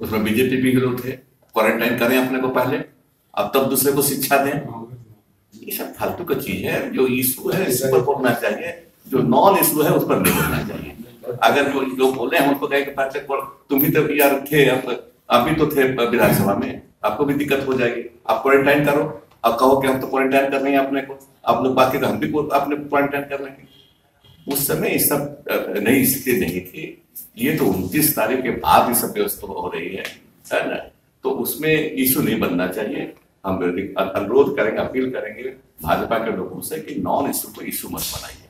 उसमें बीजेपी के लोग थे। क्वारंटाइन करें अपने को पहले, अब तब दूसरे को शिक्षा दें। ये सब फालतू का चीज़ है, जो इशू है, इस पर बोलना चाहिए, जो नॉन इशू है, उस पर नहीं बोलना चाहिए। अगर कोई लोग बोले हम उनको कहे कि पाँच तुम भी तो यार थे, अब, आप भी तो थे विधानसभा में, आपको भी दिक्कत हो जाएगी। आप क्वारंटाइन करो, अब कहो कि हम तो क्वारंटाइन कर रहे हैं अपने को, आप लोग बाकी तो हम भी अपने क्वारंटाइन कर रहे हैं। उस समय सब नई स्थिति नहीं थी। ये तो उनतीस तारीख के बाद ही व्यवस्था हो रही है है ना? तो उसमें इश्यू नहीं बनना चाहिए। हम अनुरोध करेंगे, अपील करेंगे भाजपा के लोगों से कि नॉन इशू को इशू मत बनाइए।